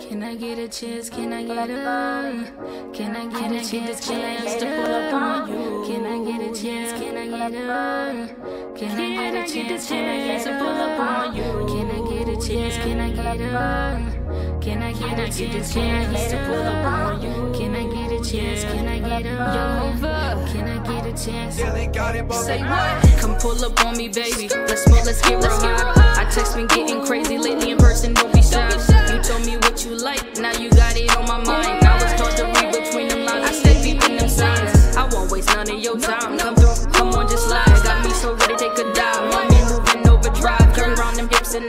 Can I get a chance? Can I get a? Can I get a chance? Can I just to pull up on you? Can I get a chance? Can I get a? Can I get a chance? Can I just to pull up on you? Can I get a chance? Can I get a? Can I get a chance? Can I just to pull up on you? Can I get a chance? Can I get a? Can I get a chance? Say what? Come pull up on me, baby. Let's smoke, let's get raw. I text been getting crazy lately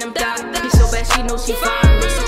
She so bad, she knows she fine.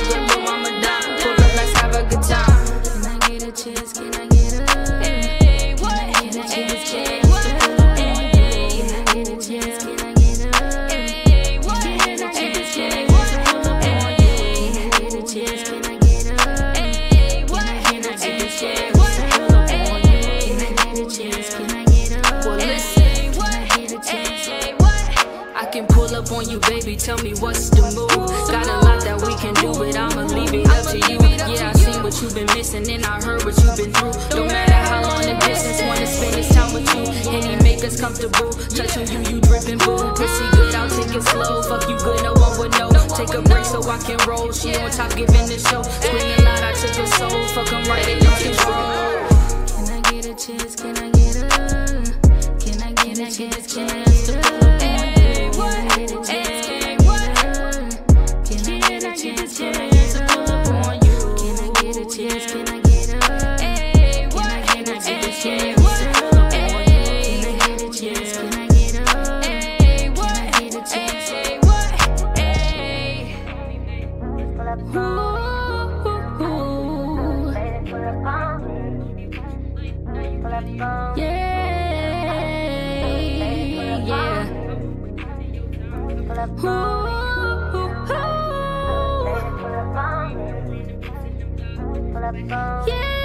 Pull up on you, baby. Tell me what's the move. Got a lot that we can do, but I'ma leave it up to you. Yeah, I seen what you've been missing, and I heard what you've been through. No matter how long the distance, wanna spend this time with you. And he make us comfortable. Touch on you, you dripping boo. Pussy good, I'll take it slow. Fuck you good, no one would know. Take a break so I can roll. She on top, giving the show. Screaming loud, I took her soul. Fuck 'em right, lose control. Can I get a chance? Can I get a? Can I get a chance? Can I Yeah, yeah. Ooh, ooh, ooh. Yeah.